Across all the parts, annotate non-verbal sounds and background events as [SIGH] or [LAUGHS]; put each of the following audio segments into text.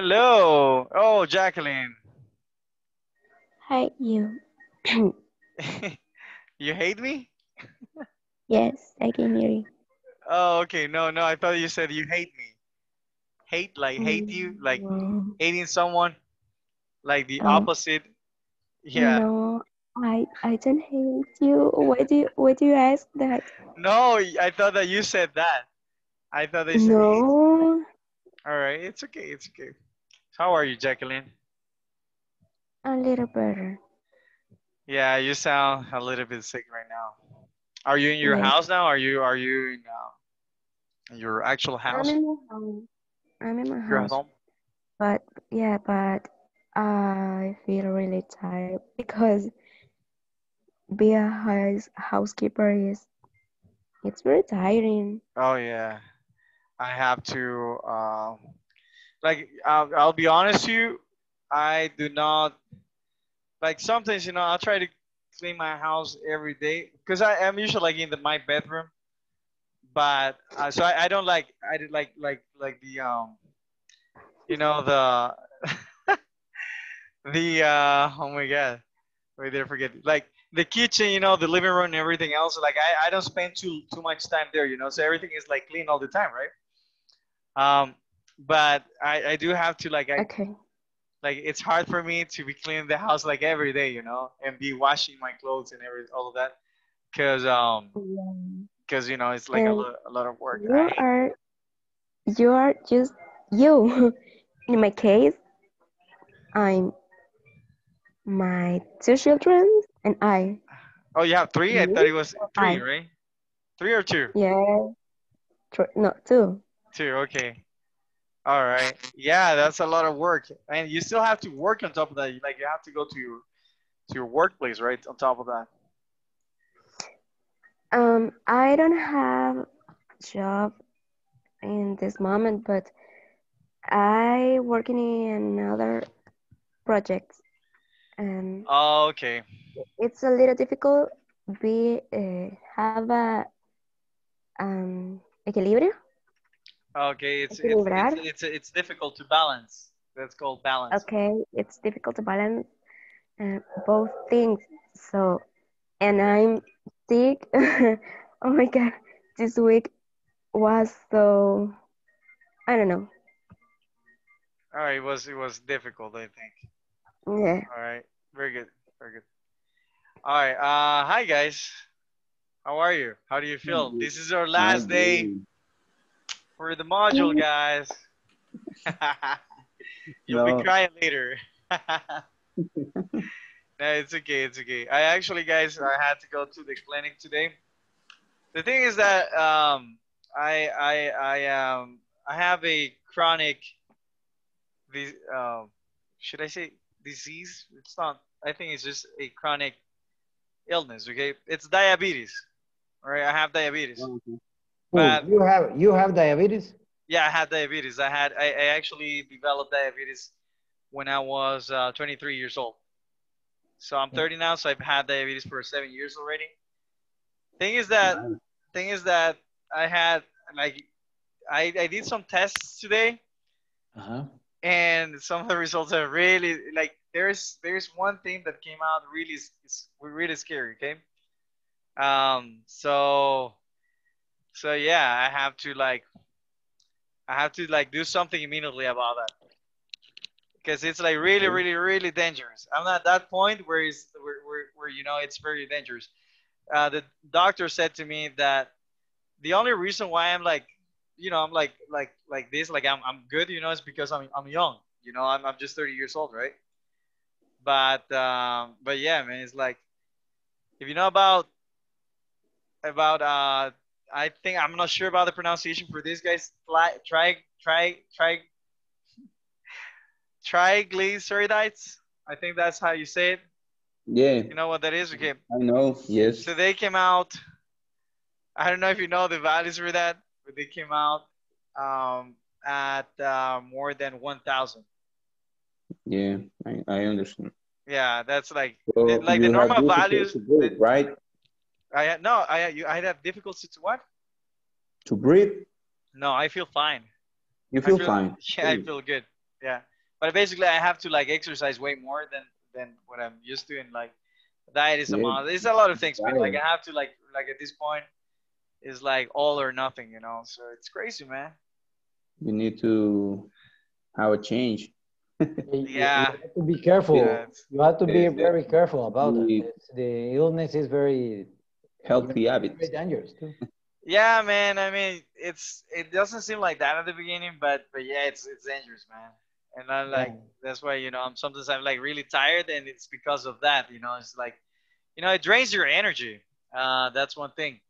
Hello. Oh, Jacqueline. Hi, you. [LAUGHS] you hate me? yes, I can hear you. Oh, okay. No, no. I thought you said you hate me. Hate, like hate you, mm, like No, hating someone, like the Oh. opposite. Yeah. no, I I don't hate you. Why do you why do you ask that? No, I thought that you said that. I thought they said hate. No, All right. It's okay. It's okay. How are you, Jacqueline? a little better. Yeah, you sound a little bit sick right now. Are you in your Yeah. house now? Are you are you in uh, your actual house? I'm in my home. I'm in my You're at house, home? but yeah, but I feel really tired because being a house housekeeper is it's very tiring. Oh yeah. I have to um like I'll, I'll be honest with you, I do not like sometimes you know I'll try to clean my house every day because I am usually like in the, my bedroom, but uh, so I, I don't like I did like like like the um you know the [LAUGHS] the uh oh my god wait there forget? Like the kitchen you know the living room and everything else like I, I don't spend too too much time there you know so everything is like clean all the time right? Um but I, I do have to like I, Okay. like it's hard for me to be cleaning the house like every day you know and be washing my clothes and every all of that because um because you know it's like a, lo- a lot of work You I, are you are just you. [LAUGHS] In my case, I'm my two children and I. oh you have three i thought it was three I? right three or two Yeah, tr- no, two. two okay all right yeah that's a lot of work and you still have to work on top of that like you have to go to your to your workplace right on top of that Um, I don't have a job in this moment, but I working in another project. and oh okay it's a little difficult. Be uh, have a um equilibrio, okay it's it's it's it's, it's difficult to balance that's called balance Okay, it's difficult to balance uh, both things. So, and I'm sick. [LAUGHS] oh my God, this week was so, I don't know. all right it was it was difficult i think Yeah. All right. Very good. Very good. All right. Uh, hi guys. How are you? How do you feel? This is our last day for the module, guys. [LAUGHS] You'll No. be crying later. [LAUGHS] no, it's okay. It's okay. I actually, guys, I had to go to the clinic today. The thing is that um, I I I um I have a chronic. This um, should I say disease? It's not. I think it's just a chronic illness. Okay, it's diabetes. All right, I have diabetes. Who, But- you have you have diabetes? Yeah, I had diabetes. I had I, I actually developed diabetes when I was uh, 23 years old. So I'm 30 now, so I've had diabetes for seven years already. Thing is that thing is that I had like I, I did some tests today Uh-huh. and some of the results are really like there's there's one thing that came out really s- s- really scary okay um so so yeah i have to like i have to like do something immediately about that. Because it's like really really really dangerous. I'm at that point where it's where, where, where you know it's very dangerous. Uh, the doctor said to me that the only reason why i'm like you know i'm like like like this like i'm, I'm good you know is because i'm, I'm young. You know I'm, I'm just 30 years old right? But um but yeah man it's like if you know about about uh i think i'm not sure about the pronunciation for this guys try try try try triglycerides i think that's how you say it Yeah, you know what that is okay I know. Yes. so they came out i don't know if you know the values for that but they came out um at uh, more than 1000 Yeah, I, I understand. yeah that's like So like the normal values to breathe, the- right? I had no i you i had difficulty to what To breathe, no i feel fine you I feel, fine. [LAUGHS] yeah i feel good yeah but basically I have to like exercise way more than than what I'm used to, and like diet is a Yeah. It's a lot of things, but like I have to like like at this point is like all or nothing, you know. So it's crazy, man. You need to have a change. You- you- Yeah. You have to be careful. Yeah, You have to be very careful about it. The- the illness is very, Healthy habits. very dangerous too. [LAUGHS] Yeah, man. I mean, it's it doesn't seem like that at the beginning, but but yeah, it's it's dangerous, man. And I'm like, Yeah. that's why you know I'm sometimes I'm like really tired, and it's because of that. You know, it's like, you know, it drains your energy. Uh, that's one thing.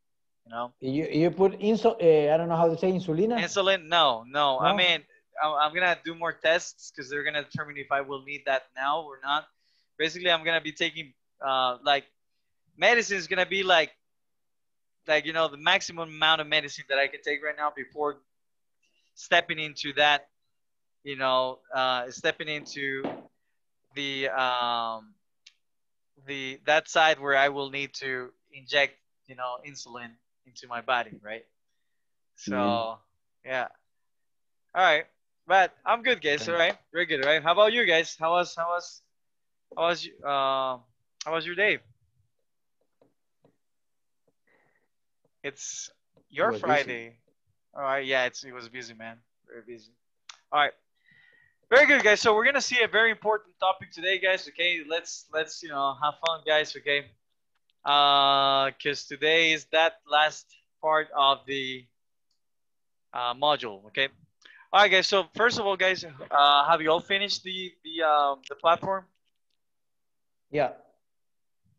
You know, You you put insul. Uh, I don't know how to say insulina. insulin. No, no. I No? mean, I'm, I'm gonna do more tests because they're gonna determine if I will need that now or not. Basically, I'm gonna be taking uh like medicine is gonna be like like you know the maximum amount of medicine that I can take right now before stepping into that you know uh, stepping into the um, the that side where I will need to inject you know insulin into my body right? So Mhm. yeah. All right. But I'm good guys all right very good right? How about you guys? How was how was how was uh, how was your day It's your. Friday. All right, yeah, it's it was busy, man. Very busy. All right. Very good, guys. So we're gonna see a very important topic today, guys. Okay, let's let's you know have fun, guys. Okay, uh, cause today is that last part of the uh, module. Okay. All right, guys. So first of all, guys, uh, have you all finished the the um, the platform? Yeah.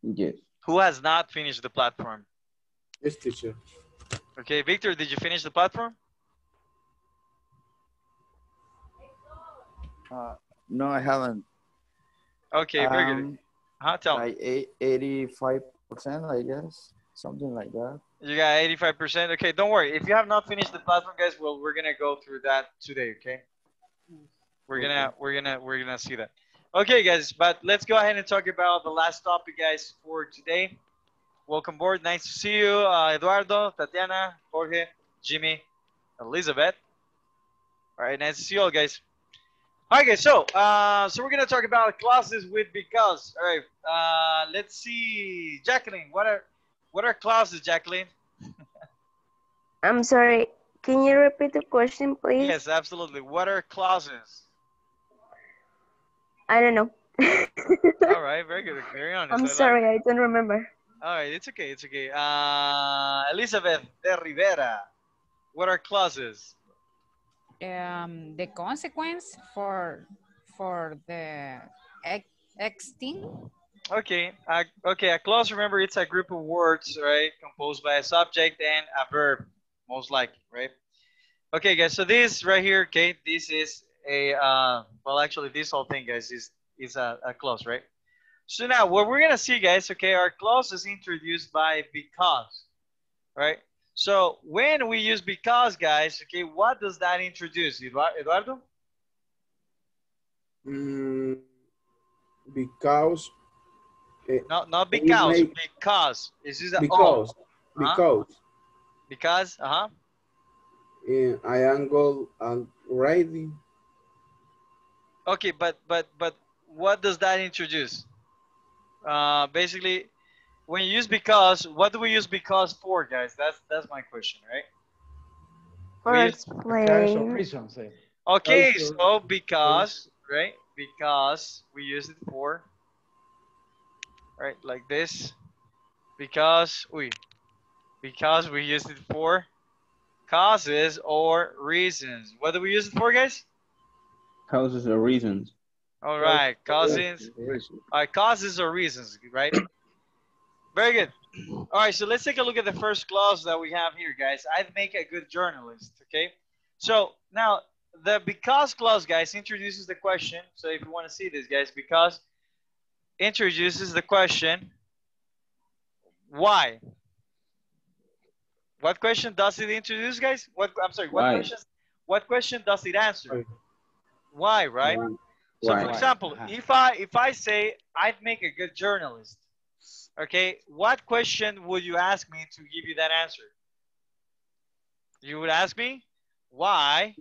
Yes. Who has not finished the platform? Yes, teacher. Okay, Victor, did you finish the platform? Uh, no, I haven't. Okay, very good. Um, Huh? Tell. Like eight, 85%, I guess. Something like that. You got 85%. Okay, don't worry. If you have not finished the platform, guys, well, we're gonna go through that today. Okay. We're gonna we're gonna we're gonna see that. Okay, guys, but let's go ahead and talk about the last topic, guys, for today. Welcome aboard. Nice to see you, uh, Eduardo, Tatiana, Jorge, Jimmy, Elizabeth. All right, nice to see you all, guys. All right, guys. So, uh, so we're gonna talk about clauses with because. All right. Uh, let's see, Jacqueline. What are what are clauses, Jacqueline? [LAUGHS] I'm sorry. Can you repeat the question, please? Yes, absolutely. What are clauses? I don't know. [LAUGHS] All right, very good. Very honest. I I'm like sorry, it. I don't remember. All right, it's okay. It's okay. Uh, Elizabeth de Rivera. What are clauses? um, the consequence for for the ex- extinct Okay. Uh, okay. A clause. Remember, it's a group of words, right, composed by a subject and a verb, most likely, right? Okay, guys. So this right here, okay, this is a uh, well, actually, this whole thing, guys, is is a, a clause, right? So now, what we're gonna see, guys, okay, our clause is introduced by because, right? So when we use because, guys, okay, what does that introduce, Eduar- Eduardo? Mm, because No, not because, make- because. This is because oh, huh? because because, uh huh. eh, I am go already. Okay, but but but what does that introduce? Uh, basically, when you use because, what do we use because for, guys? That's that's my question, right? For We- explain. reasons. eh. Okay, so because, right? Because we use it for, right? Like this. Because we, because we use it for causes or reasons. What do we use it for, guys? Causes or reasons. All right, causes. All right, causes or reasons, right? Very good. All right, so let's take a look at the first clause that we have here, guys. I'd make a good journalist, okay? So now the because clause, guys, introduces the question. So if you want to see this, guys, because introduces the question, why? What question does it introduce, guys? What I'm sorry, what Why? What question does it answer? Why, right? So Why? for example, Uh-huh. if I if I say I'd make a good journalist, okay, what question would you ask me to give you that answer? You would ask me, why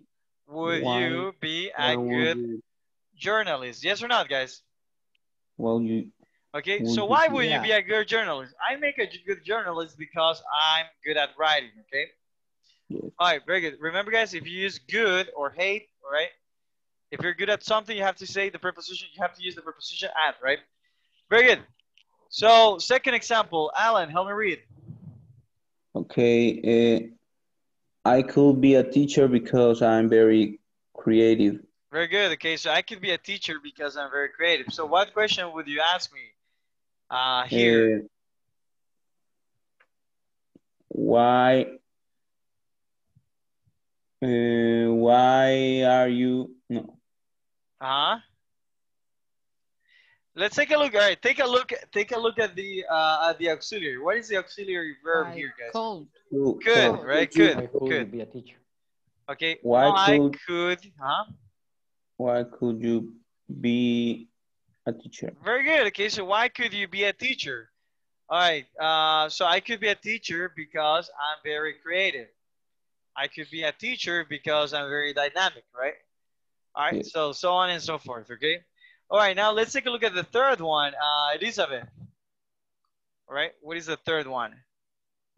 would Why- you be a good you- journalist? Yes or not, guys? Well, you Okay, so why would you be a good journalist? I make a good journalist because I'm good at writing, okay? Yes. All right, very good. Remember, guys, if you use good or hate, all right? If you're good at something, you have to say the preposition, you have to use the preposition at, right? Very good. So, second example, Alan, help me read. okay. Uh, I could be a teacher because I'm very creative. Very good. Okay, so I could be a teacher because I'm very creative. So, what question would you ask me uh, here? Uh, why? Uh, why are you no? Uh huh. Let's take a look. All right, take a look. Take a look at the uh, at the auxiliary. What is the auxiliary verb I here, guys? cold. Could- Good, oh, right? Why Good, could good. be a teacher? Okay. Why I could- could? Huh? Why could you be a teacher? Very good. Okay, so why could you be a teacher? All right. Uh, so I could be a teacher because I'm very creative. I could be a teacher because I'm very dynamic, right? All right. Yes. So so on and so forth. Okay. All right. Now let's take a look at the third one. Uh, Elizabeth. All right. What is the third one?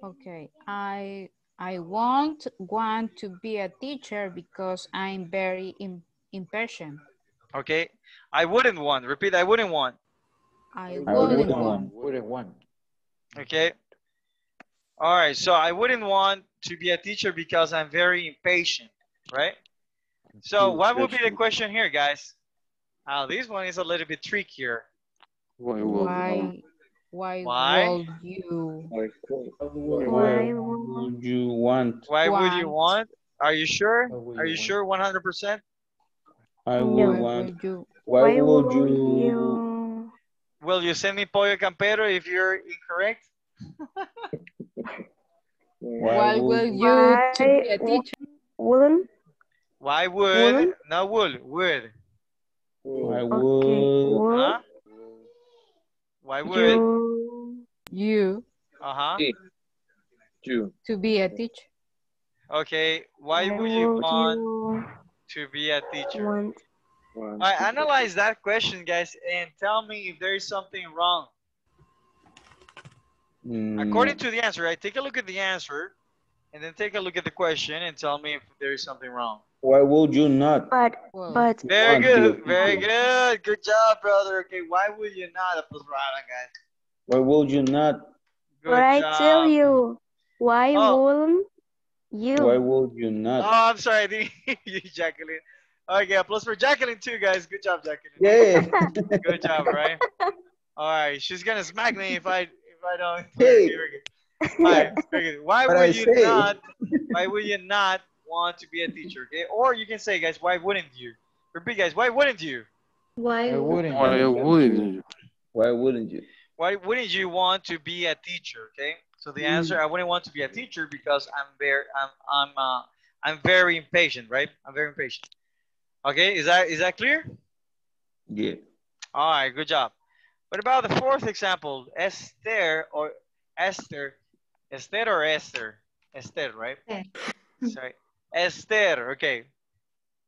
Okay, I I won't want to be a teacher because I'm very im impatient. Okay. I wouldn't want. Repeat. I wouldn't want. I I wouldn't wouldn't want. want. Wouldn't want. Okay. All right. So I wouldn't want to be a teacher because I'm very impatient, right? So what would be the question here, guys? Uh, this one is a little bit trickier. Why would Why why Why? would you Why Why would you want? Why would you want? Want. Are you sure? Are you you want? sure 100%? I No. would why want. would you Why, Why would would you? you? Will you send me pollo campero if you're incorrect? [LAUGHS] why will would- you to be a Why teacher? Wouldn't? Why would? Would? No, would. Would. Why Okay. would? Would Huh? Why would? you? You Uh-huh. you? to be a teacher. Okay. Why Why would you want you to be a teacher? want? Want I analyze that question, guys, and tell me if there is something wrong. Mm, According to the answer, right? Take a look at the answer, and then take a look at the question and tell me if there is something wrong. Why would you not? But Well, but Very Want to be good, very teacher. good. Good job, brother. Okay, why would you not? Applause for Alan, guys. Why would you not? Good but I tell you, why Oh. wouldn't you? Why would you not? Oh. I'm sorry, I didn't [LAUGHS] hear you, Jacqueline. Okay, applause for Jacqueline too, guys. Good job, Jacqueline. Yeah. [LAUGHS] Good job, right? All right, she's gonna smack me if I if I don't. [LAUGHS] Hey. Very. All right. Why What would I you say? not? Why would you not want to be a teacher? Okay, or you can say, guys, why wouldn't you? Repeat, guys. Why wouldn't you? Why wouldn't. Why wouldn't you? Why wouldn't you? Why wouldn't you want to be a teacher? Okay. So the answer, I wouldn't want to be a teacher because I'm very, I'm, I'm, uh, I'm very impatient, right? I'm very impatient. Okay, is that is that clear? Yeah. All right, good job. What about the fourth example? Esther or Esther, Esther or Esther? Esther, right? Esther. Sorry, Esther. Okay.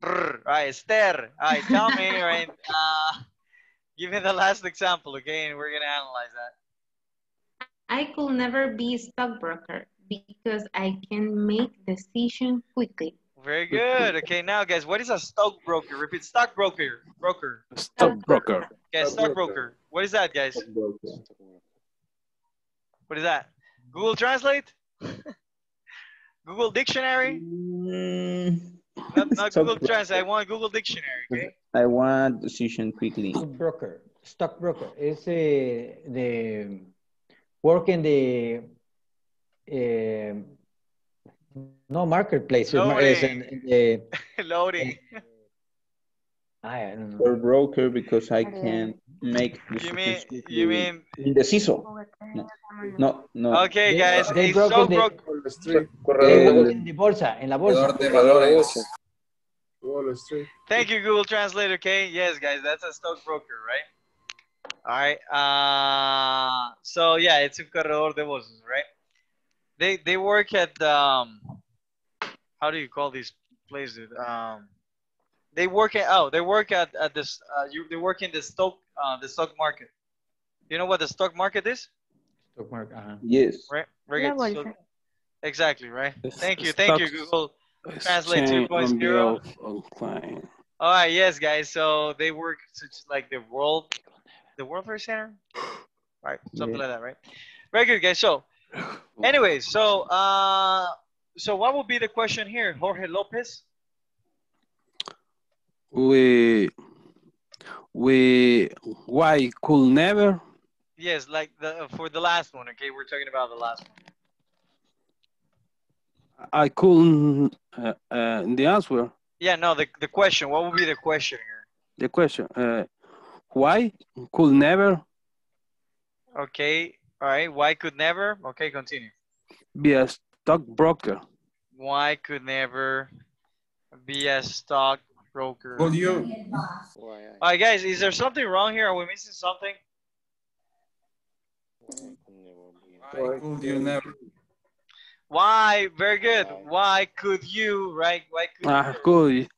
Brr, All right, Esther. All right, tell me, [LAUGHS] right? Uh, give me the last example, okay? And we're gonna analyze that. I could never be a stockbroker because I can make decisions quickly. Very good. Okay, now guys, what is a stockbroker? Repeat, stockbroker. Broker. Stockbroker. Okay, stockbroker. What is that, guys? What is that? Google Translate? [LAUGHS] Google Dictionary? Mm, Not, not Google Translate. I want Google Dictionary. Okay. I want decision quickly. Stockbroker. Stockbroker is uh, the work in the uh, no marketplace. It's mar- it's in- in the- [LAUGHS] Loading. I don't know. Or broker because I can make You mean decisions you quickly. mean? indeciso. No, no. Okay, guys. they a broke in the- stockbroker. Wall Street. They work in the bolsa, en la bolsa. Wall Street. Thank you, Google Translate. Okay. Yes, guys, that's a stockbroker, right? All right. Uh, so yeah, it's un corredor de bolsas, right? They they work at um, how do you call these places? Um, They work at oh they work at at this uh, you they work in the stock uh, the stock market. You know what the stock market is? Stock market. Uh-huh. Yes. Right. Very La good. So- exactly right. It's Thank you. Thank you stocks Google. Translate exchange 2.0. on behalf of client. All right. Yes, guys. So they work such like the world the World Trade Center. Right. Something Yeah. like that. Right. Very good, guys. So [SIGHS] anyways, so uh, so what would be the question here, Jorge Lopez? We we why could never Yes, like the for the last one. Okay, we're talking about the last one. I couldn't uh, uh, the answer Yeah, no, the, the question. What would be the question here? the question uh, why could never Okay, all right. Why could never? Okay, continue. be a stockbroker Why could never be a stockbroker? Could you? All right, guys, is there something wrong here? Are we missing something? why could never be Why could you never? Why? Very good. Why? Why could you? Right? Why could ah you? could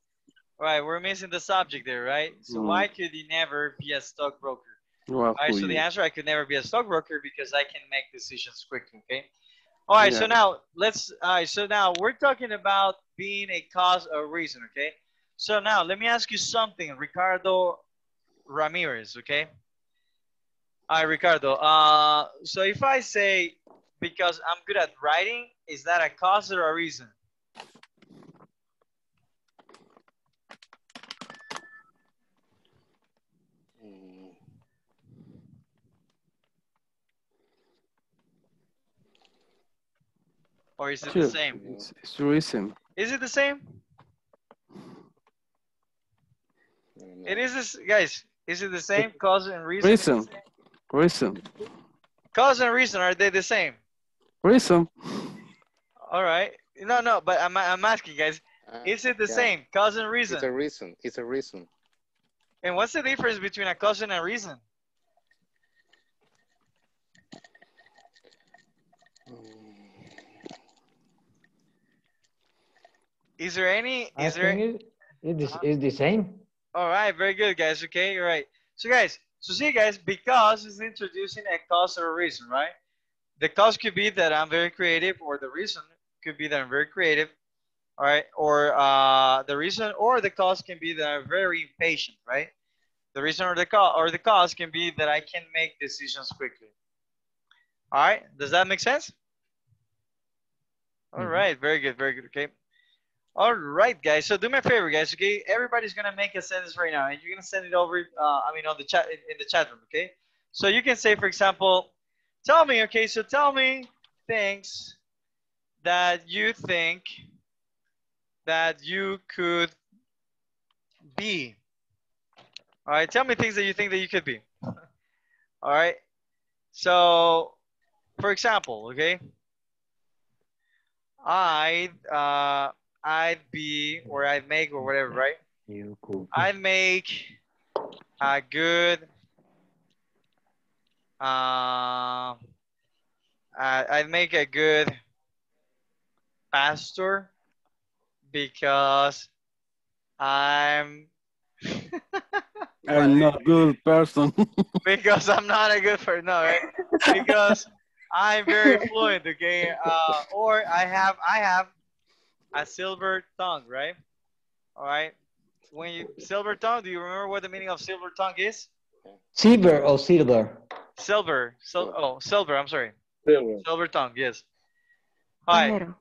Right, we're missing the subject there, right? So Mm. why could you never be a stockbroker? well, All right, so could the answer, I could never be a stockbroker because I can make decisions quickly, okay? All right, so now let's, all right, so now we're talking about being a cause or reason, okay? So now let me ask you something, Ricardo Ramirez, okay? All right, Ricardo, uh, so if I say, because I'm good at writing, is that a cause or a reason? Or is it Sure. the same? It's, it's reason. Is it the same? I don't know. It is this, guys. Is it the same? Cause and reason. Reason. Reason. Cause and reason are they the same? Reason. All right. No, no. But I'm I'm asking, guys. Ah, Is it the yeah. same? Cause and reason. It's a reason. It's a reason. And what's the difference between a cause and a reason? Mm, Is there any? I Is there? think it, it is, it's the same. All right. Very good, guys. Okay. You're. So, guys. So, see, guys. Because is introducing a cause or a reason, right? The cause could be that I'm very creative, or the reason could be that I'm very creative. All right. Or uh, the reason or the cause can be that I'm very impatient, right? The reason or the cause or the cause can be that I can make decisions quickly. All right. Does that make sense? All Mhm. right. Very good. Very good. Okay. All right, guys. So do me a favor, guys. Okay. Everybody's gonna make a sentence right now, and you're gonna send it over. Uh, I mean, on the chat in, in the chat room. Okay. So you can say, for example, tell me. Okay. So tell me things that you think that you could be. All right. Tell me things that you think that you could be. All right. So, for example, okay, I'd uh, I'd be or I'd make or whatever, right? You could. I'd make a good. Uh, I- I'd make a good pastor because I'm I'm not a good person. [LAUGHS] because I'm not a good person. No, right? Because I'm very fluent. Okay, uh, or I have I have a silver tongue, right? All right. When you silver tongue, do you remember what the meaning of silver tongue is? Silver or silver? Silver. Sil- oh, silver. I'm sorry. Silver. Silver tongue. Yes. All right. Primero.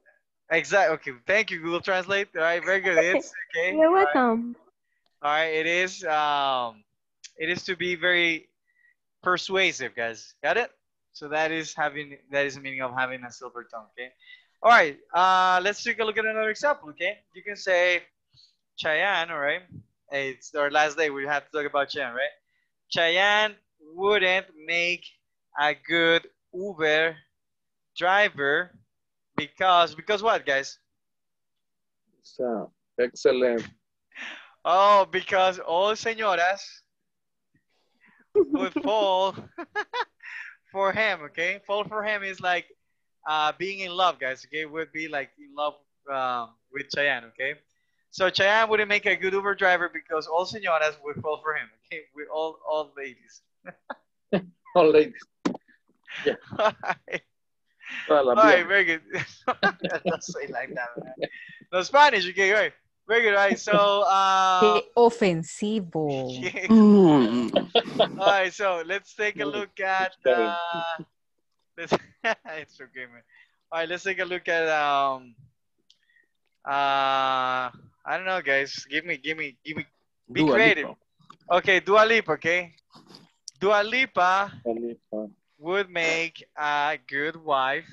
Exactly. Okay. Thank you, Google Translate. All right. Very good. It's [LAUGHS] okay. You're All right. welcome. All right, it is um it is to be very persuasive, guys. Got it? So that is having that is the meaning of having a silver tongue, okay? All right, uh let's take a look at another example, okay? You can say Cheyenne, all right? Hey, it's our last day. We have to talk about Cheyenne, right? Cheyenne wouldn't make a good Uber driver because because what, guys? So, excellent. [LAUGHS] Oh, because all señoras would fall [LAUGHS] for him, okay? Fall for him is like uh, being in love, guys, okay? Would be like in love um, with Cheyenne, okay? So Cheyenne wouldn't make a good Uber driver because all señoras would fall for him. Okay, we all all ladies. [LAUGHS] All ladies. [LAUGHS] all right, Toda la all right, very good. [LAUGHS] Don't say like that, man. No Spanish, okay, all right. Very good, all right. So, uh, Qué ofensivo. yeah. Mm. all right. So let's take a look at. Uh, let's, [LAUGHS] it's okay, man. All right, let's take a look at um. Uh, I don't know, guys. Give me, give me, give me. Be Dua creative. Lipa. Okay, Dua Lipa, okay? Dua Lipa Khalifa. would make a good wife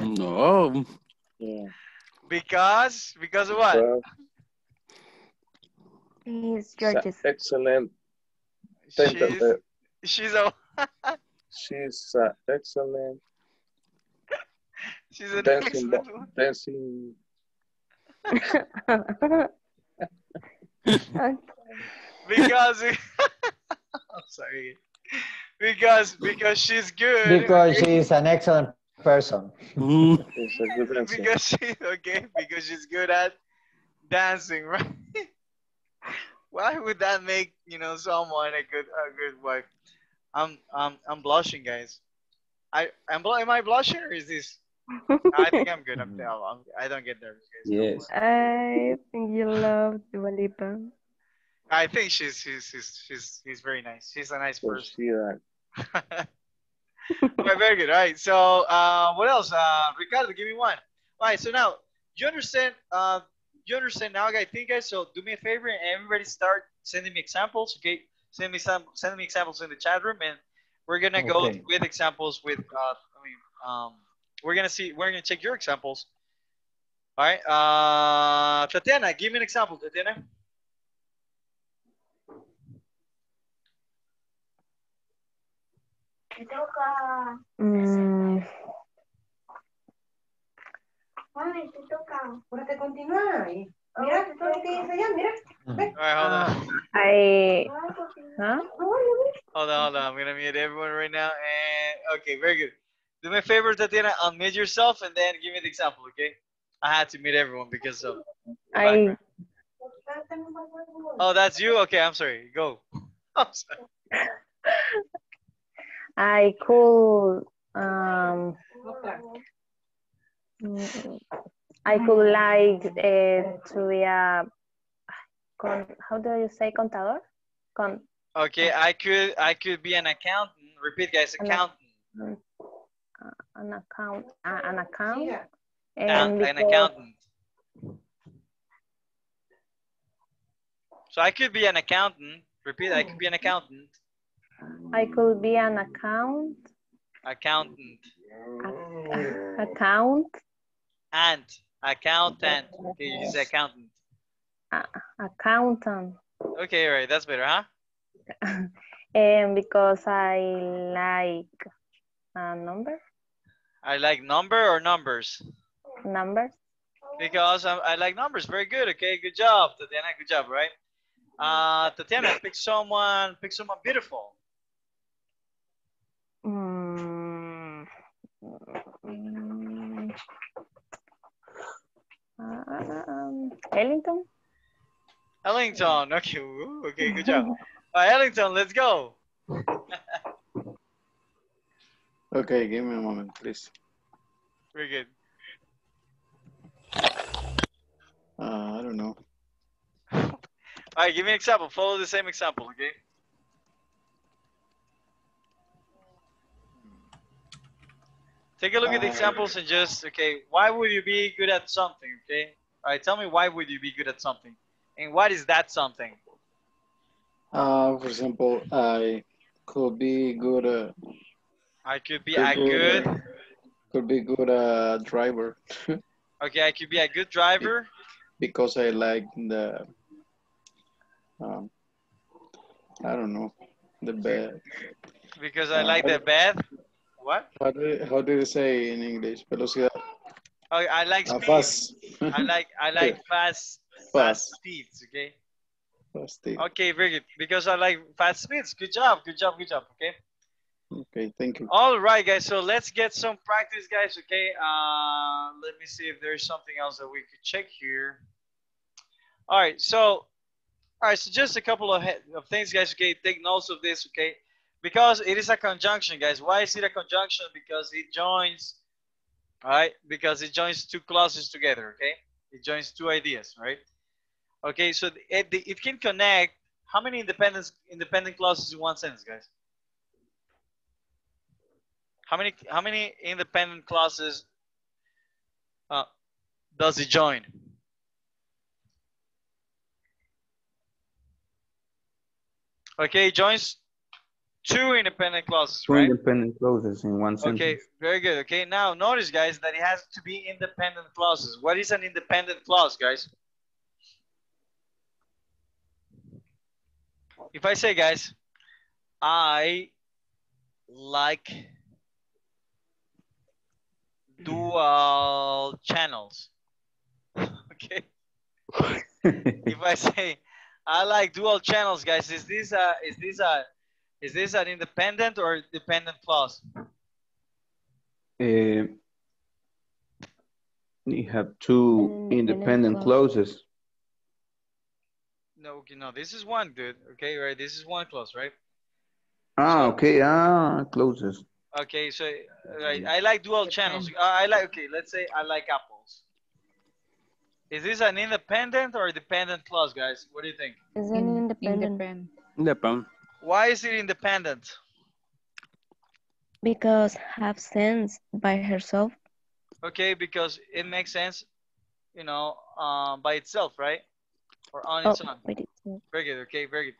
No. Yeah. because because of what? Well, He's sa- George's. excellent. She's she's a [LAUGHS] She's uh, excellent. [LAUGHS] she's an Dancing, excellent one. dancing. [LAUGHS] Because [LAUGHS] I'm sorry. Because because she's good. Because she's an excellent person. She's a good dancer. because she okay because she's good at dancing, right? Why would that make you know someone a good a good wife? I'm I'm I'm blushing, guys. I am bl- am I blushing or is this? [LAUGHS] I think I'm good. I'm, I'm I don't get nervous, guys. Yes. worry. I think you love Dua Lipa. I think she's she's she's she's, she's very nice. She's a nice So person. she, uh, [LAUGHS] okay, very good. All right. So, uh, what else? Uh, Ricardo, give me one. All right. So now, you understand? Uh, you understand now, guys? Think, guys. So, do me a favor and everybody start sending me examples. Okay, send me some, send me examples in the chat room, and we're gonna go Okay. with examples. With, uh, I mean, um, we're gonna see. We're gonna check your examples. All right. Uh, Tatiana, give me an example, Tatiana. Mm, Mami, te toca. Porque continúa. Mira, te tengo que enseñar, mira. All right. Hold on. I huh? Hold on, hold on. I'm gonna mute everyone right now. And okay, very good. Do me a favor, Tatiana, unmute yourself and then give me the example, okay? I had to mute everyone because of. I. Oh, that's you. Okay, I'm sorry. Go. [LAUGHS] I'm sorry. I could um mm, I could like uh, to be a con, how do you say contador? Con, Okay, I could I could be an accountant. Repeat, guys. An- Accountant. mm, uh, an account uh, an account An, and an because- accountant. So I could be an accountant. Repeat. I could be an accountant. I could be an account Accountant. account And accountant. Okay, you say accountant. uh, accountant Okay, right. That's better, huh? and [LAUGHS] because I like a number I like number or numbers? numbers Because I, I like numbers. Very good. Okay, good job, Tatiana. Good job, right? Uh, Tatiana, pick someone. Pick someone beautiful. Um, Ellington Ellington. Okay. ooh, okay. Good job. All right, Ellington. Let's go. [LAUGHS] Okay, give me a moment, please. Very good. Uh, I don't know. [LAUGHS] All right. Give me an example. Follow the same example. Okay. Take a look at the Uh, examples and just okay. Why would you be good at something? Okay. Right. Tell me why would you be good at something, and what is that something? Uh, for example, I could be good. Uh, I could be could a good. uh, could be good uh, driver [LAUGHS] Okay, I could be a good driver. because I like the. Um, I don't know the bed. Because I Uh, like the bed. What? How do how do you say in English? Velocidad. Oh, I like Uh, speed. fast. I like I like [LAUGHS] fast fast Fast. speeds. Okay. Fast. thing. Okay, very good. Because I like fast speeds. Good job. Good job. Good job. Okay. Okay, thank you. All right, guys. So let's get some practice, guys. Okay. Uh, let me see if there's something else that we could check here. All right, so, all right, so just a couple of, of things, guys. Okay, take notes of this. Okay, because it is a conjunction, guys. Why is it a conjunction? Because it joins, right, because it joins two clauses together. Okay, it joins two ideas, right? Okay, so it, it can connect. How many independent independent clauses in one sentence, guys? How many how many independent clauses uh, does it join? Okay, it joins two independent clauses, Two right? independent clauses in one sentence. Okay, very good. Okay, now notice, guys, that it has to be independent clauses. What is an independent clause, guys? If I say, guys, I like dual channels. [LAUGHS] okay. [LAUGHS] if I say I like dual channels, guys, is this a is this a is this an independent or dependent clause? Uh, you have two Independent independent clause. clauses. No, okay, no, this is one, dude. Okay, right. This is one clause, right? Ah, So- okay. Ah, clauses. Okay, so uh, right, I like dual channels. Uh, I like okay. Let's say I like apples. Is this an independent or dependent clause, guys? What do you think? Is an In- independent independent. Depend. Why is it independent? because have sense by herself. Okay, because it makes sense, you know, um, by itself, right? Or on Oh, its own. wait, it's- Very good. Okay, very good.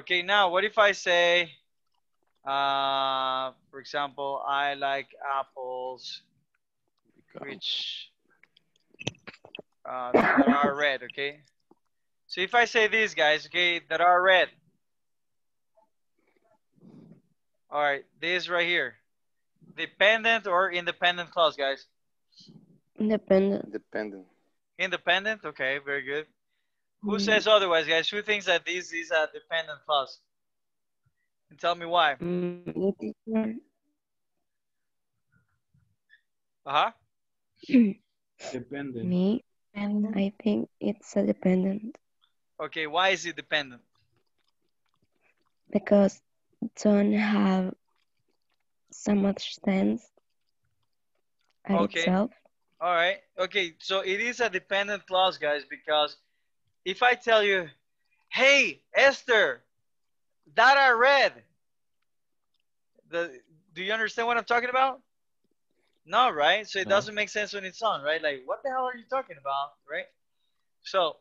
Okay, now what if I say, uh, for example, I like apples which uh, that are red, okay? So if I say these guys, okay, that are red. All right, this right here. Dependent or independent clause, guys? independent. Dependent. Independent, okay, very good. Who Mm. says otherwise, guys? Who thinks that this is a dependent clause? And tell me why. Mm, it is not. Uh-huh. [CLEARS THROAT] Dependent. Me, And I think it's a dependent Okay, why is it dependent? because don't have so much sense at Okay. itself. All right. Okay, so it is a dependent clause, guys, because if I tell you, hey, Esther, that are red, the, do you understand what I'm talking about? No, right? So it No. doesn't make sense when its on, right? Like, what the hell are you talking about, right? So,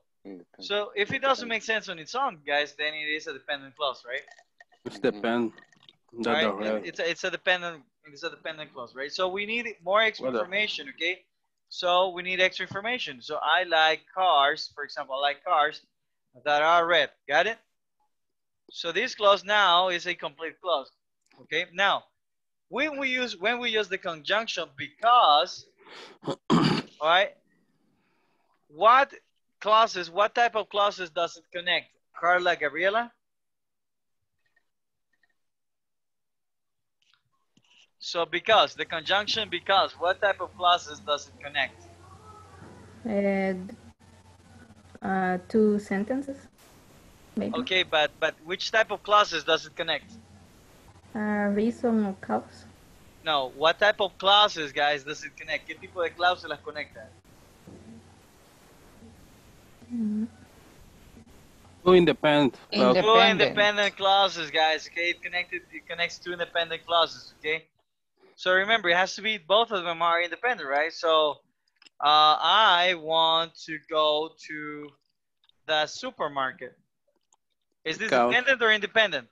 so if it doesn't make sense on its own, guys, then it is a dependent clause, right? It's depend. Mm-hmm. That right? It's a, it's a dependent it's a dependent clause, right? So we need more extra information, okay? So we need extra information. So I like cars, for example, I like cars that are red. Got it? So this clause now is a complete clause. Okay. Now, when we use when we use the conjunction because, [COUGHS] all right, what clauses, what type of clauses does it connect? Carla, Gabriela? So because, the conjunction because, what type of clauses does it connect? Uh, uh, two sentences, maybe. Okay, but but which type of clauses does it connect? Uh, reason or cause. No, what type of clauses, guys, does it connect? ¿Qué tipo de cláusulas conecta? Two independent. Well, Two Independent. independent clauses, guys. Okay, it connected. It connects two independent clauses. Okay, so remember, it has to be both of them are independent, right? So, uh, I want to go to the supermarket. Is this Count. dependent or independent?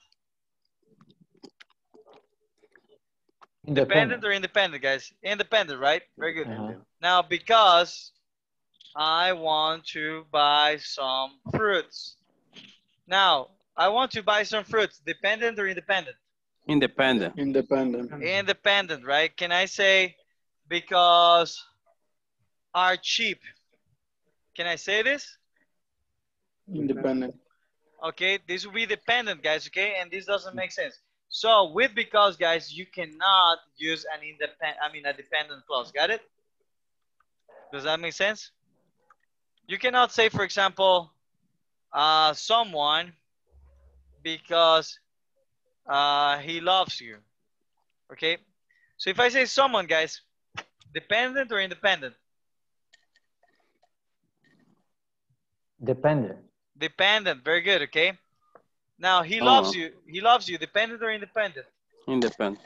Dependent or independent, guys? Independent, right? Very good. Uh-huh. Now, because I want to buy some fruits. Now, I want to buy some fruits. Dependent or independent? Independent. Independent. Independent, right? Can I say because are cheap? Can I say this? Independent. Okay, this will be dependent, guys, okay? And this doesn't make sense. So with because, guys, you cannot use an independent, I mean, a dependent clause. Got it? Does that make sense? You cannot say, for example, uh, someone because uh, he loves you. Okay? So if I say someone, guys, dependent or independent? Dependent. Dependent. Very good. Okay. Now he loves Uh-huh. you. He loves you. Dependent or independent? Independent.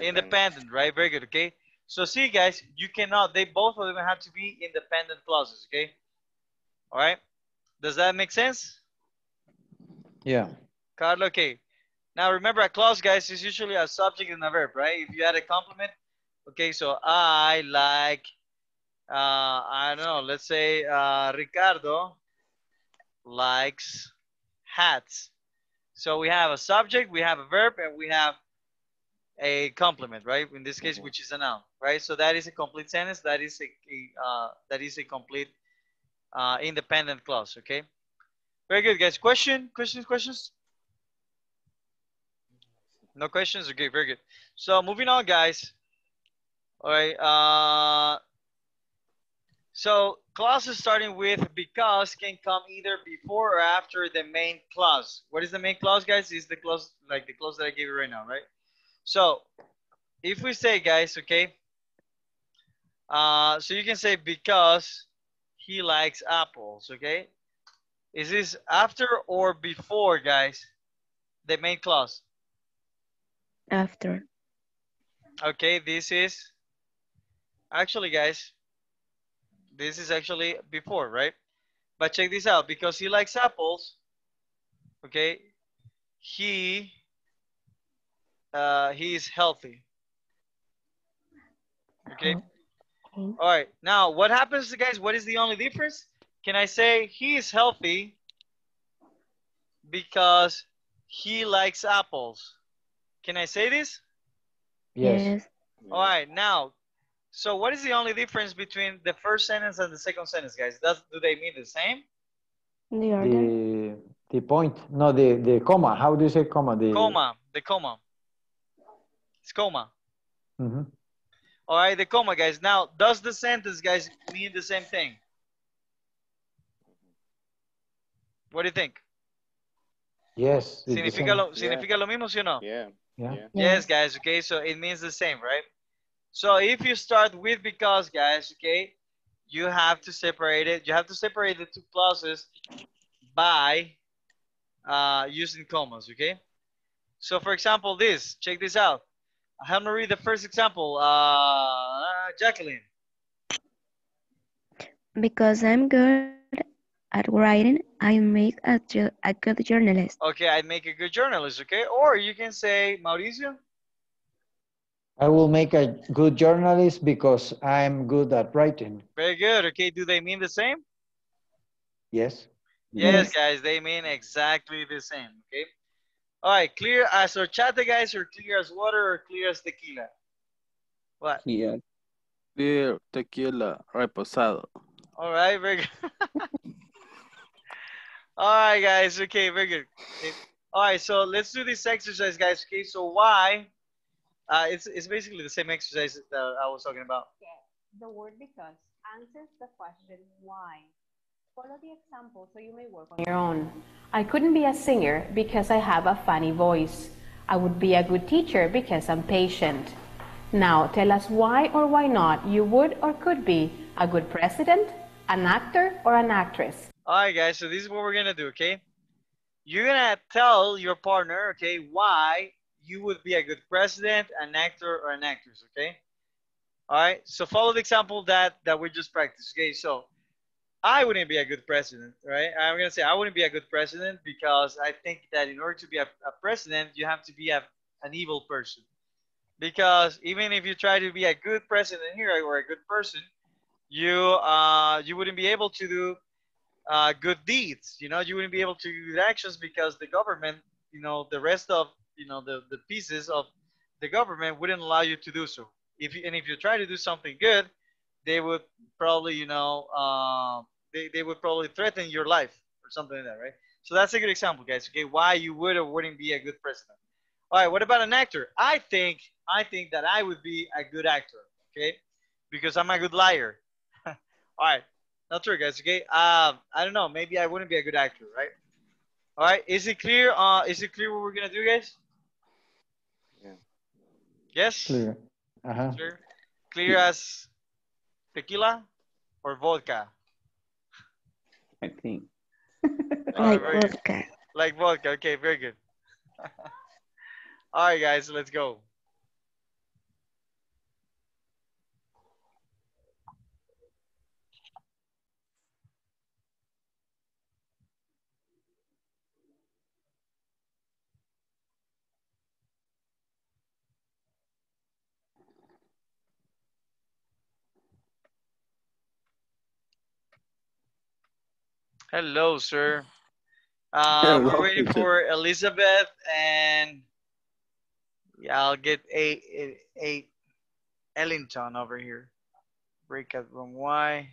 Independent. Right. Very good. Okay. So see, guys, you cannot. They both of them have to be independent clauses. Okay. All right. Does that make sense? Yeah. Carlo, okay. Now remember a clause, guys, is usually a subject and a verb, right? If you add a complement, okay, so I like, uh, I don't know, let's say uh, Ricardo likes hats. So we have a subject, we have a verb, and we have a complement, right? In this case, which is a noun, right? So that is a complete sentence. That is a, a uh, that is a complete uh, independent clause, okay? Very good, guys. Question, questions, questions? No questions? Okay, very good. So moving on, guys. All right. Uh, so clauses starting with because can come either before or after the main clause. What is the main clause, guys? Is the clause like the clause that I gave you right now, right? So if we say, guys, okay. Uh, so you can say because he likes apples, okay? Is this after or before, guys? The main clause. After. Okay, this is actually, guys, this is actually before, right? But check this out because he likes apples. Okay, he uh, he is healthy. Okay. All right. Now, what happens, guys? What is the only difference? Can I say he is healthy because he likes apples? Can I say this? Yes. All right, now, so what is the only difference between the first sentence and the second sentence, guys? Does do they mean the same? The order. The the point. No, the the comma. How do you say comma? The Comma, the comma. It's comma. Mhm. All right, the comma, guys. Now, does the sentence, guys, mean the same thing? What do you think? Yes. it's the Significa same. lo, significa lo mismo, sí o no? Yeah. Yeah. Yes, guys. Okay, so it means the same, right? So if you start with because, guys, okay, you have to separate it. You have to separate the two clauses by uh, using commas, okay? So for example, this, check this out. Help me read the first example. Uh, Jacqueline. Because I'm good at writing, I make a, a good journalist. Okay, I make a good journalist, okay? Or you can say, Mauricio. I will make a good journalist because I'm good at writing. Very good, okay? Do they mean the same? Yes. Yes, guys, they mean exactly the same, okay? All right, clear as horchata, guys, or clear as water, or clear as tequila? What? Yeah. Beer, tequila, reposado. All right, very good. [LAUGHS] All right, guys, okay, very good. Okay. All right, so let's do this exercise, guys, okay? So why? Uh, it's, it's basically the same exercise that I was talking about. The word because answers the question why. Follow the example so you may work on your own. I couldn't be a singer because I have a funny voice. I would be a good teacher because I'm patient. Now tell us why or why not you would or could be a good president, an actor, or an actress. All right, guys, so this is what we're going to do, okay? You're going to tell your partner, okay, why you would be a good president, an actor, or an actress, okay? All right, so follow the example that, that we just practiced, okay? So I wouldn't be a good president, right? I'm to say I wouldn't be a good president because I think that in order to be a, a president, you have to be a, an evil person. Because even if you try to be a good president here or a good person, you uh, you wouldn't be able to do uh, good deeds. You know, you wouldn't be able to do actions because the government, you know, the rest of you know the, the pieces of the government wouldn't allow you to do so. If you, and if you try to do something good, they would probably you know uh, they, they would probably threaten your life or something like that, right? So that's a good example, guys. Okay, why you would or wouldn't be a good president. All right, what about an actor? I think I think that I would be a good actor. Okay, because I'm a good liar. [LAUGHS] All right, not true, guys. Okay, um, I don't know. Maybe I wouldn't be a good actor, right? All right, is it clear? Uh, is it clear what we're gonna do, guys? Yeah. Yes. Clear. Uh-huh. Clear. Clear as tequila or vodka. I think. [LAUGHS] All right, Like very good. vodka. Like vodka. Okay, very good. [LAUGHS] All right, guys, let's go. Hello, sir. Uh, [LAUGHS] Hello, we're waiting teacher. for Elizabeth and yeah, I'll get a, a, a Ellington over here. Break out room Y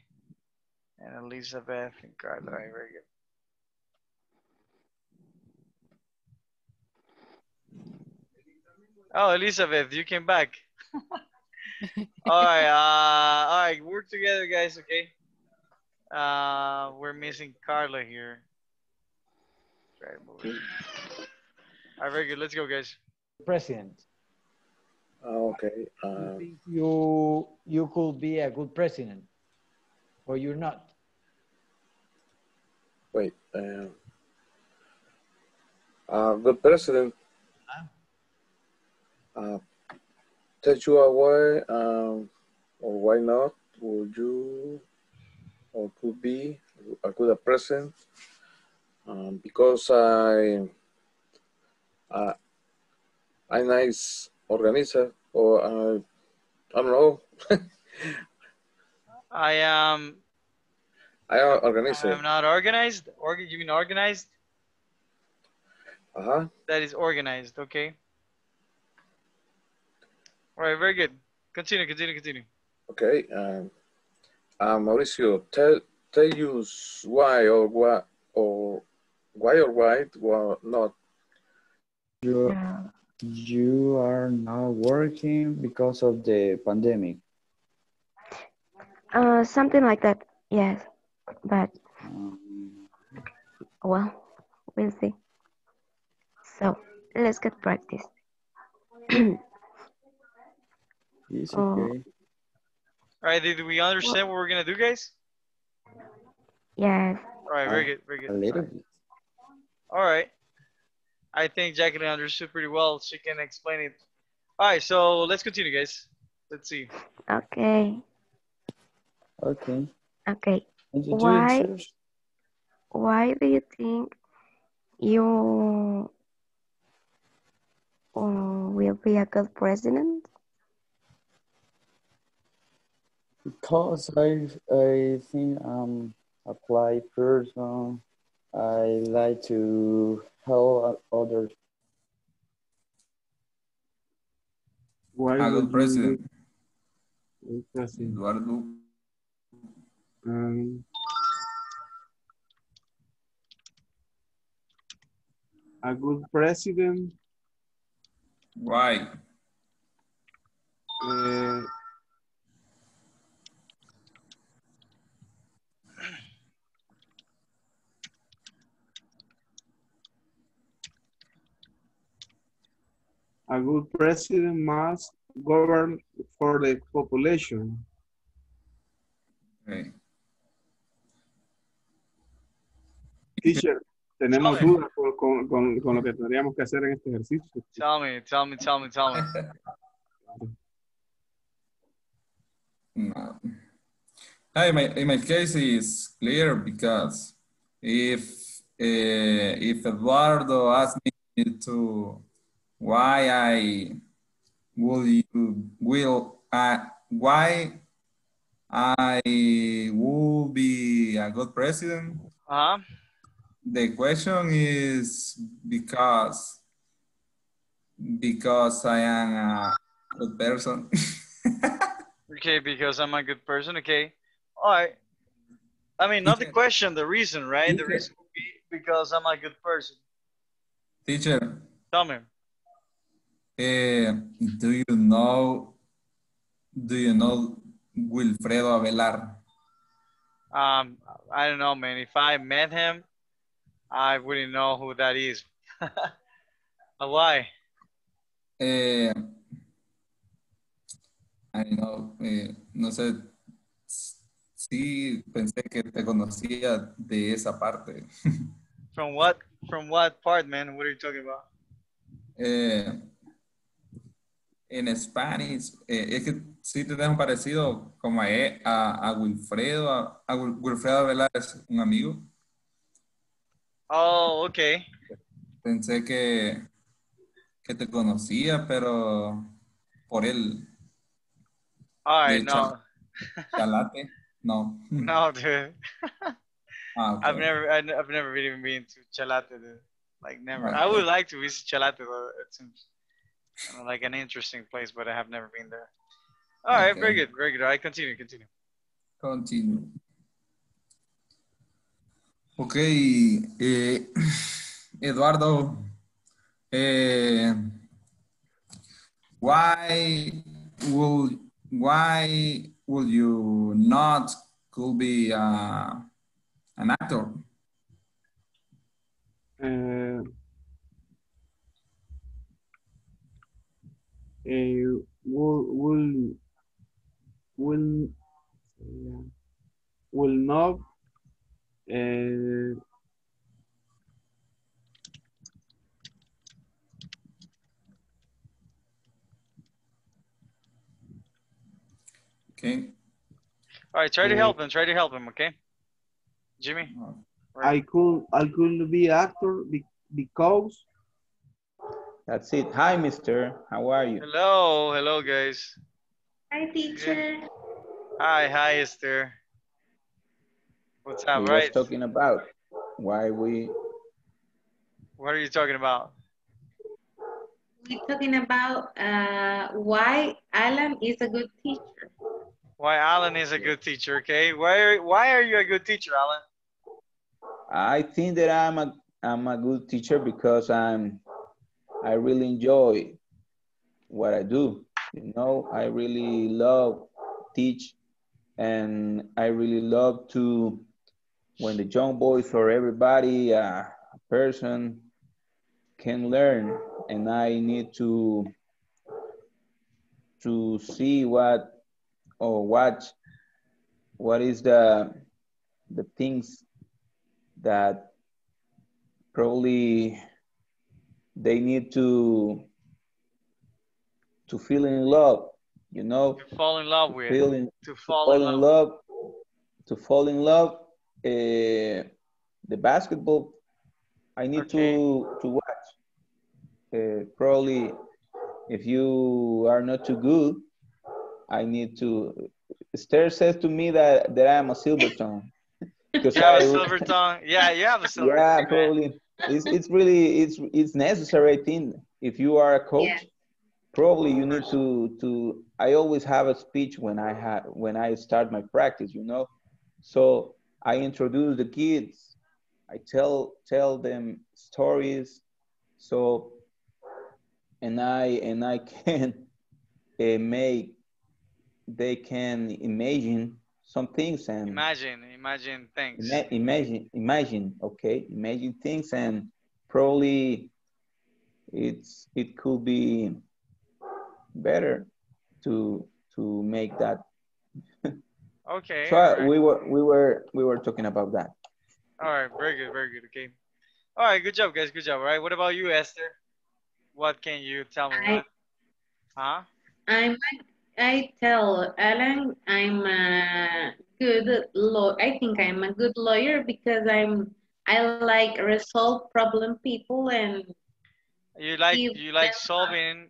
and Elizabeth and Carla. All right, very good. Oh, Elizabeth, you came back. [LAUGHS] all right, uh, all right, work together, guys. Okay. Uh, we're missing Carla here. Try to. All right, very good. Let's go, guys. President. Ah, okay. Uh, You you could be a good president, or you're not. wait. Uh, uh, the president uh, take you away, um, or why not? Would you or could be a good present Um, because I, uh, I nice organizer, or uh, I don't know. [LAUGHS] I am. I am organizer. I'm not organized. Organ. You mean organized? Uh huh. That is organized. Okay. All right. Very good. Continue. Continue. Continue. Okay. Um, uh, Mauricio, tell tell us why or why or why or why or not. You, Yeah. you are not working because of the pandemic. Uh, something like that. Yes. But Um, well, we'll see. So let's get practice. it's [COUGHS] Oh. Okay. All right. Did we understand what we're gonna do, guys? yes. All right. Very good. Very good. A little bit. All right. I think Jacqueline understood pretty well. She can explain it. All right. So let's continue, guys. Let's see. Okay. Okay. Okay. And you do Why? Why do you think you uh, will be a good president? Because I I think I'm a polite person. I like to help others. Why A would good you president. president? Eduardo. Um, a good president Why? uh, a good president must govern for the population. Okay. Teacher, tenemos Tell me. dudas con, con- con- con lo que tendríamos que hacer en este ejercicio. Tell me. Tell me. Tell me. Tell me. No. In my, in my case is clear because if uh, if Eduardo asked me to why I will you will uh, why I will be a good president, Uh huh. the question is because because I am a good person. [LAUGHS] Okay, because I'm a good person. Okay. All right. I mean, not the question, the reason, right? The reason would be because I'm a good person. Teacher, Tell me. Eh, do you know do you know Wilfredo Avelar? Um, I don't know, man. If I met him, I wouldn't know who that is. [LAUGHS] Uh, Why? Eh, I know, eh, no sé, sí pensé que te conocía de esa parte. [LAUGHS] From what? From what part, man? What are you talking about? Eh, en Spanish, eh, es que sí te un parecido como a, a, a Wilfredo, a, a Wil- Wilfredo es un amigo. Oh, okay. Pensé que, que te conocía, pero por él, right, de no, Chal- [LAUGHS] Chalate, no. no, dude. [LAUGHS] Ah, ok. I've never, I- I've never even been to Chalate, dude. Like never. I Okay. would like to visit Chalate though. It seems like an interesting place, but I have never been there. All right, very good, very good. All right, continue, continue. Continue. Ok, eh, [CLEARS THROAT] Eduardo, eh, why will why will you not could be uh, an actor? Uh, eh, will will will uh, will not uh, Okay, All right, try to Uh, help him. Try to help him. Okay, Jimmy. I could I could be actor be, because That's it. Hi, mister. How are you? Hello, hello, guys. Hi, teacher. Hi, hi, Esther. What's we up, was right? talking about why we What are you talking about? We're talking about uh, why Alan is a good teacher. Why Alan is a good teacher? Okay, why are, why are you a good teacher, Alan? I think that I'm a I'm a good teacher because I'm I really enjoy what I do. You know, I really love teach and I really love to when the young boys or everybody uh, a person can learn and I need to to see what or watch what is the the things that probably they need to to feel in love you know To fall in love with. feel in, to to fall, in love. to fall in love uh, the basketball i need to to watch uh, probably if you are not too good i need to esther says to me that that i'm a silverton because [LAUGHS] [LAUGHS] You have a I- silver tongue. Yeah, you have a silver [LAUGHS] yeah, tongue. probably. It's, it's really it's it's necessary. I think if you are a coach, Yeah. probably you need to to. I always have a speech when I have when I start my practice. You know, so I introduce the kids. I tell tell them stories. So, and I and I [LAUGHS] can uh, make they can imagine some things and Imagine, imagine things. Ima- imagine, imagine, okay, imagine things, and probably it's it could be better to to make that. [LAUGHS] Okay. So right. we were we were we were talking about that. All right, very good, very good. Okay. All right, good job, guys. Good job. All right. What about you, Esther? What can you tell me? I- What? Huh? I'm I tell Alan I'm a good law. I think I'm a good lawyer because I'm I like resolve problem people and You like you like uh, solving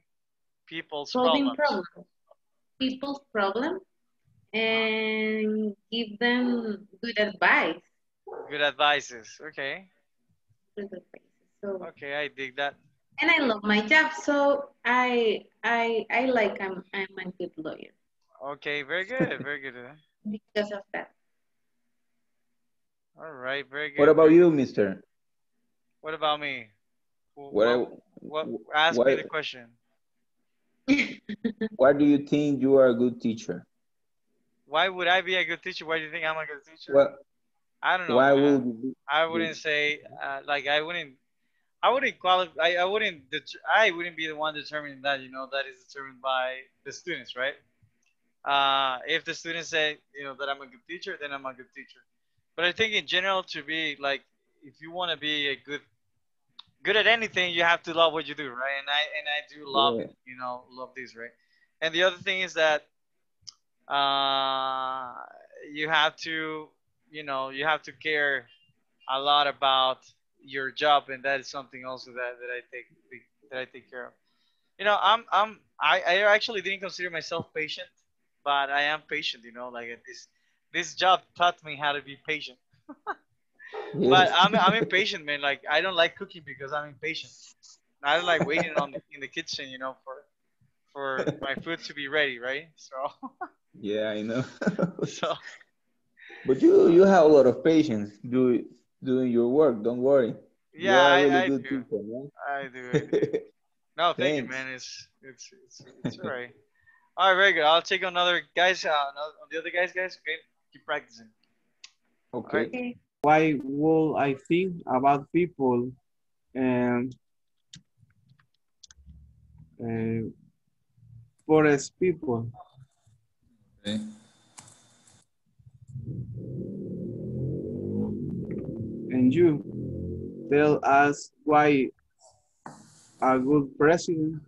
people's solving problems. problems, people's problem, and give them good advice. Good advices. Okay. Good advice. So Okay, I dig that. And I love my job, so I I I like I'm I'm a good lawyer Okay, very good, very good. [LAUGHS] because of that. All right, very good. What about you. Mister? What about me? Wh- What What, I- what, ask me why- the question. [LAUGHS] Why do you think you are a good teacher? Why would I be a good teacher? Why do you think I'm a good teacher? Well, I don't know. Why man. would you I wouldn't say uh, like I wouldn't I wouldn't qualify I, I wouldn't I wouldn't be the one determining that you know that is determined by the students right? Uh, if the students say you know that I'm a good teacher then I'm a good teacher. But I think in general to be like if you want to be a good good at anything you have to love what you do right? And I and I do love Yeah. you know love this right? And the other thing is that uh, you have to you know you have to care a lot about your job and that is something also that, that I take that I take care of. You know, I'm I'm I, I actually didn't consider myself patient, but I am patient, you know, like this this job taught me how to be patient. [LAUGHS] But I'm I'm impatient, man. Like I don't like cooking because I'm impatient. I don't like waiting on the, in the kitchen, you know, for for my food to be ready, right? So Yeah, I know. [LAUGHS] so But you you have a lot of patience do, doing your work. Don't worry. yeah, you are really I good do. teacher, man. I do. I do. [LAUGHS] No, thank you, man. It's it's it's, it's all right. All right, very good. I'll take another guys. Uh, another, the other guys, guys. Okay, keep practicing. Okay. Why would I think about people and uh, forest people? Okay. And you tell us why a good president.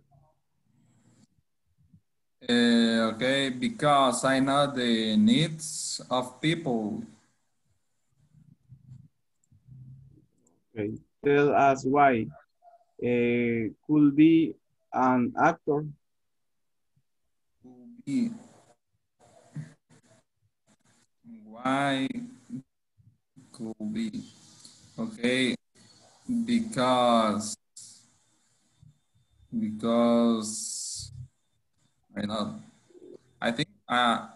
Uh, okay, because I know the needs of people. Okay. Tell us why uh, could be an actor. Be- Why could be? Okay, because because I know. I think uh,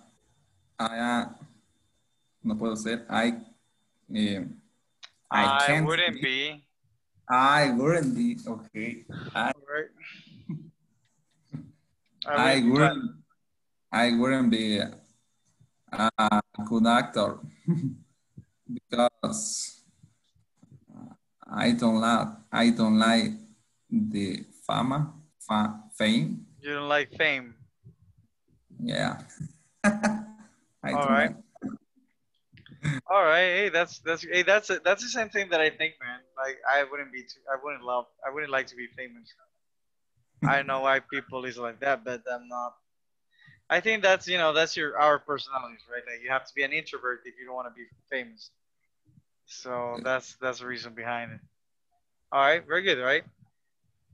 I uh, no puedo ser. I eh, I I can't wouldn't be. I wouldn't be okay. I Right. I wouldn't be I wouldn't be a good actor [LAUGHS] because I don't like I don't like the fama fa, fame. You don't like fame. Yeah. [LAUGHS] All right. like All right. Hey, that's that's hey, that's it. That's the same thing that I think, man. Like I wouldn't be. Too, I wouldn't love. I wouldn't like to be famous. I know why people is like that, but I'm not. I think that's you know that's your our personalities, right? Like you have to be an introvert if you don't want to be famous. So that's that's the reason behind it. All right, very good, right?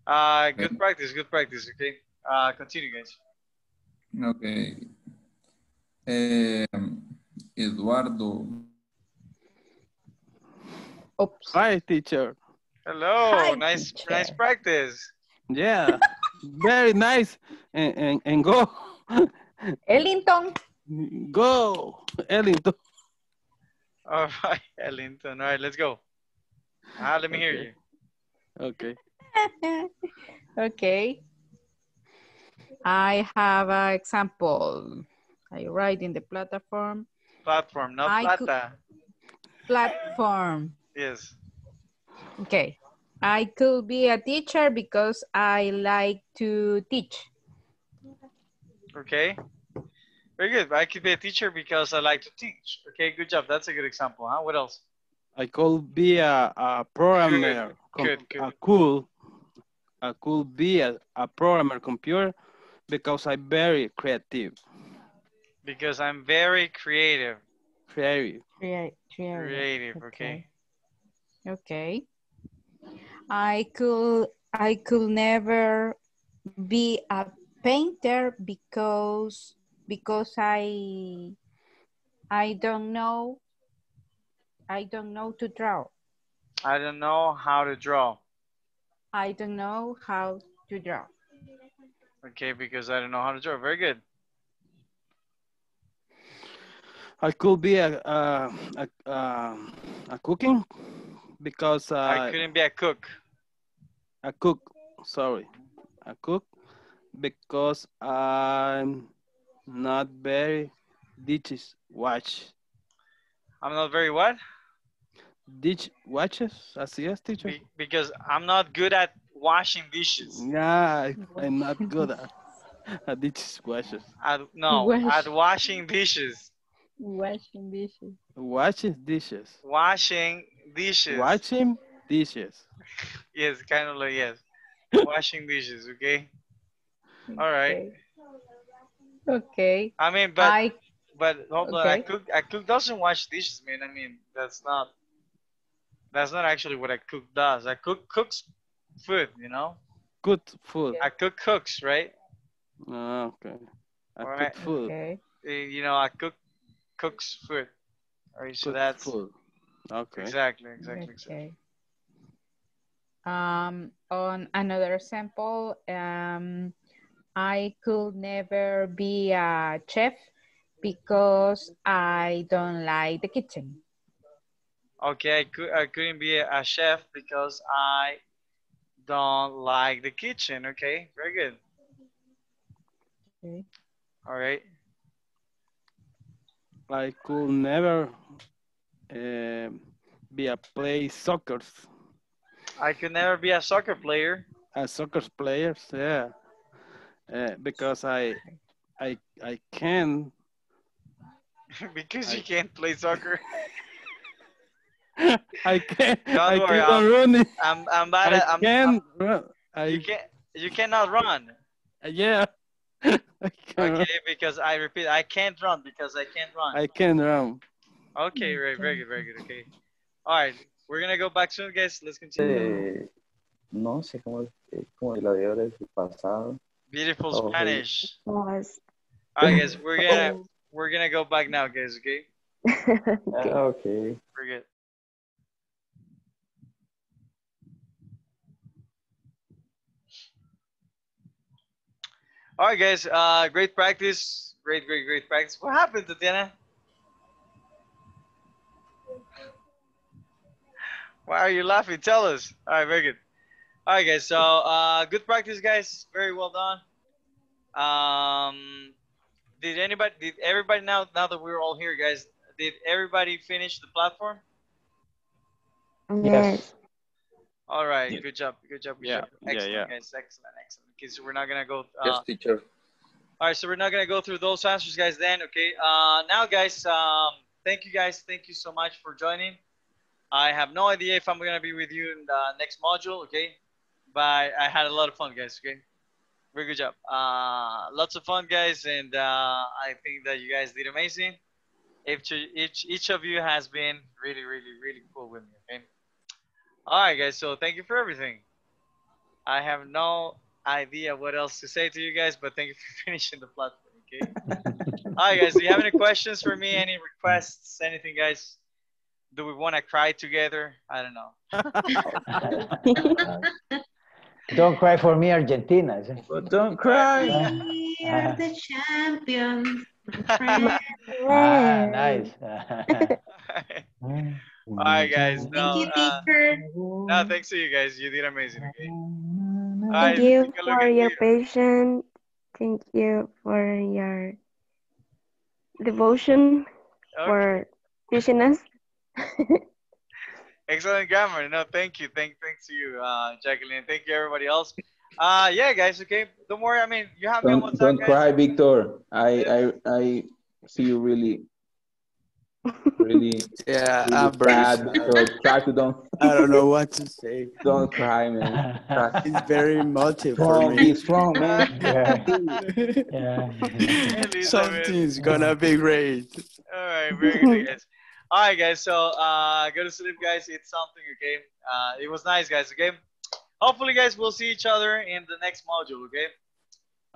Uh, good practice, good practice. Okay, uh, continue, guys. Okay. Um, Eduardo. Oops. Hi, teacher. Hello, Hi, nice teacher. nice practice. Yeah, very nice. And, and, and go. Ellington. Go, Ellington. All [LAUGHS] right, Ellington. All right, let's go. Ah, let me hear you. Okay. [LAUGHS] okay. I have an example. I write in the platform. Platform, not I plata. Platform. Yes. Okay. I could be a teacher because I like to teach. Okay. Very good. I could be a teacher because I like to teach. Okay, good job. That's a good example, huh? What else? I could be a, a programmer. com- Good, good. I could, I could be a, a programmer computer because I'm very creative. Because I'm very creative. Creative. Create, Creative, okay. Okay. I could I could never be a painter because because I I don't know I don't know to draw. I don't know how to draw. I don't know how to draw. Okay, because I don't know how to draw. Very good. I could be a a, a, a, a cooking because I uh, couldn't be a cook. a cook. Sorry, a cook because I'm not very dishes watch. I'm not very what? Dish watches? Así es, teacher. Be- because I'm not good at washing dishes. Yeah, I'm not good at, at dish washes. At, no, Wash. at washing dishes. Washing dishes. Washing dishes. Washing dishes. Washing dishes. [LAUGHS] Yes, kind of like yes. [LAUGHS] washing dishes, okay? All right. Okay. I mean, but I but hold on, I cook I cook doesn't wash dishes, man. I mean, that's not that's not actually what a cook does. I cook cooks food, you know. Good food. I cook cooks, right? Ah, okay. I All cook right. food. okay. Uh, You know, I cook cooks food. All right, so Cook that's food. Okay. exactly, exactly, exactly. Um, on another example, um, I could never be a chef because I don't like the kitchen. Okay, I, could, I couldn't be a, a chef because I don't like the kitchen. Okay, very good. Okay. All right. I could never um be a play soccer. I could never be a soccer player A soccer player, yeah. Uh, because I, I, I can. [LAUGHS] because I- you can't play soccer. [LAUGHS] I can't. Don't I worry, can I'm- run it. I'm I'm bad I at I'm, can I'm- run. I you can't you cannot run. yeah. [LAUGHS] I can. run. Okay, because I repeat, I can't run because I can't run. I can run. Okay, right, very good, very good. Okay. All right, we're gonna go back soon, guys. Let's continue. Eh, no sé cómo, eh, cómo la de ahora es el pasado. Beautiful okay. Spanish. Was. All right, guys, we're gonna we're gonna go back now, guys. Okay, [LAUGHS] okay. Ah, okay. we're good. All right, guys. Uh, great practice. Great, great, great practice. What happened, Tatiana? Why are you laughing? Tell us. All right, very good. All right, guys. So, uh, good practice, guys. Very well done. Um, did anybody, did everybody now, now that we're all here, guys, did everybody finish the platform? Yes. All right. Good job. Good job. Good Yeah, job. yeah, Excellent, yeah. guys. Excellent. Excellent. Okay, so we're not gonna go. Uh, Yes, teacher. All right, so we're not gonna go through those answers, guys. Then, okay. Uh, now, guys, um, thank you, guys. Thank you so much for joining. I have no idea if I'm gonna be with you in the next module, okay? But I had a lot of fun, guys. Okay, very good job. Uh, lots of fun, guys, and uh, I think that you guys did amazing. Each each each of you has been really, really, really cool with me. Okay. All right, guys. So thank you for everything. I have no idea what else to say to you guys, but thank you for [LAUGHS] finishing the platform. Okay. [LAUGHS] All right, guys. Do you have any questions for me? Any requests? Anything, guys? Do we want to cry together? I don't know. [LAUGHS] Don't cry for me, Argentina. But don't cry. We are the champions. [LAUGHS] Ah, nice. [LAUGHS] All right, guys. No, Thank you, uh, teacher. no, thanks to you guys. You did amazing. Okay. Thank right, you take a look for your you. patience. Thank you for your devotion Okay. for teaching us. [LAUGHS] Excellent grammar. No, thank you. Thank, thanks to you, uh, Jacqueline. Thank you, everybody else. Uh, yeah, guys. Okay. Don't worry. I mean, you have me on Don't, WhatsApp, don't guys. cry, Victor. I, I, I see you really, really, [LAUGHS] Yeah, really I'm very sad. sad. Try to don't, [LAUGHS] I don't know what to say. don't cry, man. Try. It's [LAUGHS] very emotive for Strong, me. be strong, man. Yeah. Lisa, Something's gonna be great. All right, very good, guys. All right, guys. So, uh, go to sleep, guys. Eat something, okay? Uh, it was nice, guys. Okay. Hopefully, guys, we'll see each other in the next module. Okay.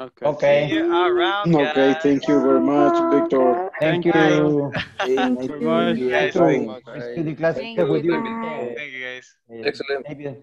Okay. Okay. See you around, Okay, thank you very much, Victor. Thank you. Hey, nice Very to much. meet you. Guys. Sorry. Nice to the class Thank with you. you. Bye. Thank you, guys. Excellent. maybe